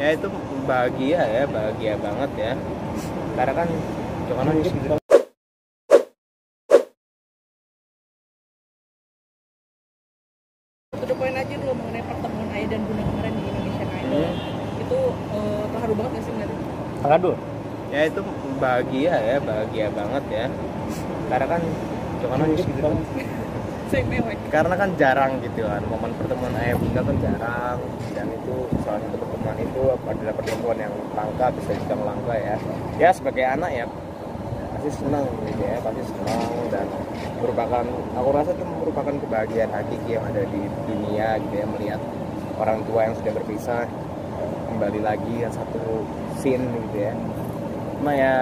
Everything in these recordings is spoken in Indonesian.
ya itu bahagia ya bahagia banget ya karena kan nangis gitu To the point aja dulu mengenai pertemuan ayah dan bunda kemarin di Indonesian Idol Hmm. itu eh, terharu banget gak sih ngeliatnya? Aduh, ya itu bahagia ya bahagia banget ya karena kan jangan nangis gitu. Karena kan jarang gitu kan momen pertemuan ayah bunda kan jarang. Dan itu salah satu pertemuan itu adalah pertemuan yang langka bisa dibilang langka ya. Ya sebagai anak ya pasti senang gitu ya pasti senang. Dan merupakan aku rasa itu merupakan kebahagiaan hakiki yang ada di dunia gitu ya melihat orang tua yang sudah berpisah kembali lagi yang satu scene gitu ya. Cuma ya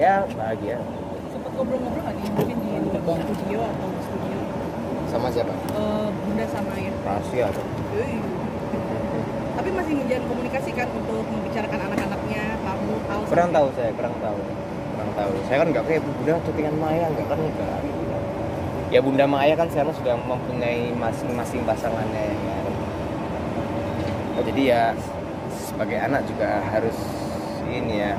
ya bahagia. Sempet ngobrol-ngobrol gak nih? Mungkin di luar studio atau siapa? Eh, bunda sama ayah? rahasia tuh. Tapi masih menjalin komunikasi kan untuk membicarakan anak-anaknya, kamu tahu kurang tahu saya kurang tahu. Kurang tahu. Saya kan nggak kayak bunda chattingan Maya nggak kan enggak ya bunda Maya kan sekarang sudah mempunyai masing-masing pasangannya ya kan? Oh, jadi ya sebagai anak juga harus ini ya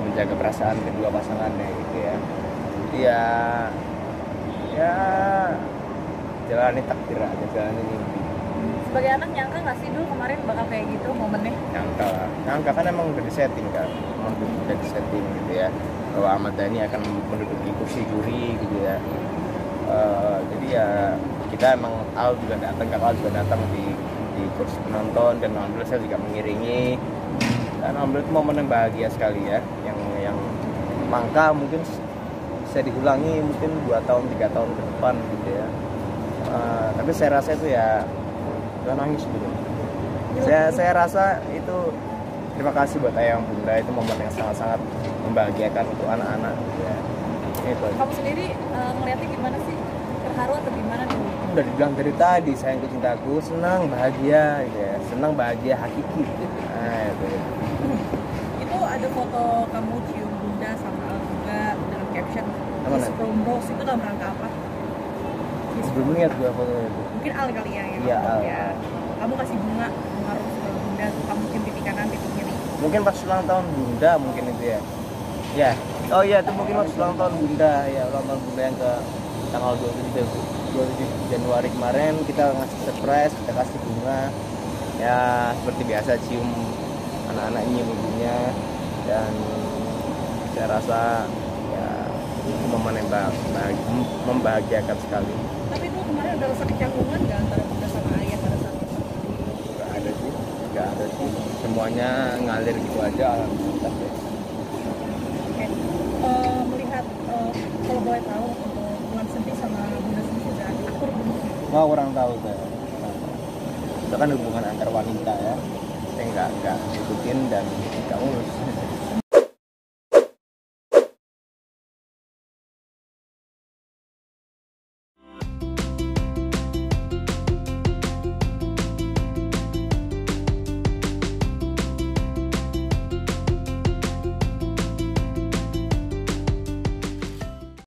menjaga perasaan kedua pasangannya gitu ya. Jadi ya ya jalani takdir aja jalani mimpi. Sebagai anak nyangka nggak sih dulu kemarin bakal kayak gitu momennya? Nyangka lah. Nyangka kan emang udah disetting kan? Emang udah disetting gitu ya. Bahwa Ahmad Dhani akan menduduki kursi juri gitu ya. Eh, jadi ya kita emang Al juga datang kakak Al juga datang di di kursi penonton dan alhamdulillah saya juga mengiringi. Dan alhamdulillah itu momen yang bahagia sekali ya. Yang yang langka mungkin bisa diulangi mungkin dua tahun tiga tahun ke depan gitu ya Eh, tapi saya rasa itu ya jangan nangis gitu. Saya saya rasa itu terima kasih buat ayah bunda. Itu momen yang sangat-sangat membahagiakan untuk anak-anak. Gitu ya. Itu kamu sendiri ngeliatnya gimana sih? Terharu atau gimana dulu? Udah dibilang dari tadi sayangku cintaku senang bahagia gitu ya. Senang bahagia hakiki gitu. Nah, itu. Itu ada foto kamu cium bunda sama Al juga dengan caption? Miss Prom itu dalam rangka apa? Miss belum lihat gua foto itu Mungkin Al kali ya yang Iya, upload Al, ya. Kamu kasih bunga bunga rose ke bunda, kamu mungkin titik kanan titik kiri. mungkin pas ulang tahun bunda mungkin itu ya. Ya. Oh iya itu mungkin pas ulang tahun bunda. Ya ulang tahun bunda yang ke tanggal 27 27 Januari kemarin kita ngasih surprise kita kasih bunga. Ya seperti biasa cium anak-anak nyium ibunya. Dan saya rasa ya momen yang bah- bah- membahagiakan sekali Tapi itu kemarin ada rasa kecanggungan nggak antara bunda sama ayah pada saat itu? nggak ada sih nggak ada sih semuanya ngalir gitu aja alhamdulillah deh. Oke. Eh, melihat eh, kalau boleh tahu untuk Bulan Sedih sama Bunda Sedih sudah akur belum? Mau kurang tahu saya. Itu kan hubungan antar wanita ya. Saya nggak nggak ikutin dan nggak ngurus.